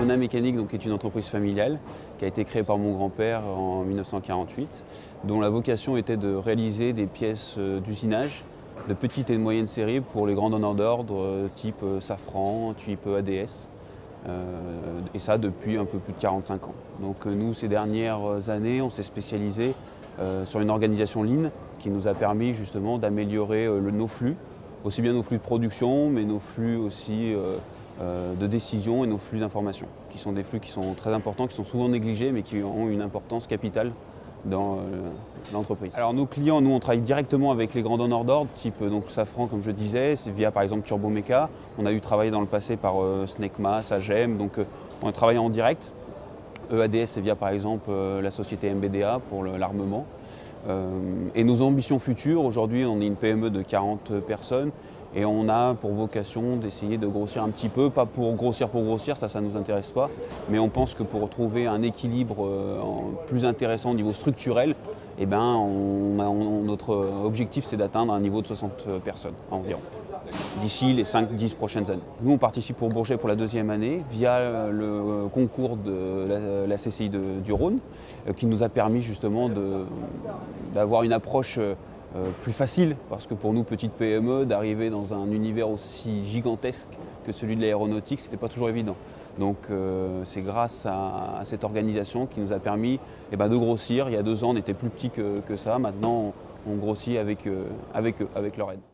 Mona Mécanique donc, est une entreprise familiale qui a été créée par mon grand-père en 1948, dont la vocation était de réaliser des pièces euh, d'usinage de petite et de moyenne série pour les grands donneurs d'ordre euh, type euh, Safran, type ADS. et ça depuis un peu plus de 45 ans. Donc nous, ces dernières années, on s'est spécialisé sur une organisation Lean qui nous a permis justement d'améliorer nos flux, aussi bien nos flux de production, mais nos flux aussi de décision et nos flux d'informations, qui sont des flux qui sont très importants, qui sont souvent négligés, mais qui ont une importance capitale dans euh, l'entreprise. Alors nos clients, nous on travaille directement avec les grands donneurs d'ordre, type euh, donc Safran comme je disais, via par exemple Turbomeca. On a eu travaillé dans le passé par Snecma, Sagem, donc on a travaillé en direct. EADS c'est via par exemple la société MBDA pour l'armement. et nos ambitions futures, aujourd'hui on est une PME de 40 personnes et on a pour vocation d'essayer de grossir un petit peu, pas pour grossir pour grossir, ça, ça ne nous intéresse pas, mais on pense que pour trouver un équilibre euh, plus intéressant au niveau structurel, eh ben, notre objectif c'est d'atteindre un niveau de 60 personnes environ. D'ici les 5-10 prochaines années. Nous, on participe pour Bourget pour la deuxième année via le concours de la, CCI du Rhône, euh, qui nous a permis justement d'avoir une approche euh, plus facile, parce que pour nous, petite PME, d'arriver dans un univers aussi gigantesque que celui de l'aéronautique, ce n'était pas toujours évident. Donc euh, c'est grâce à, cette organisation qui nous a permis eh ben, de grossir. Il y a deux ans, on était plus petit que, ça. Maintenant, on, grossit avec, euh, avec eux, avec leur aide.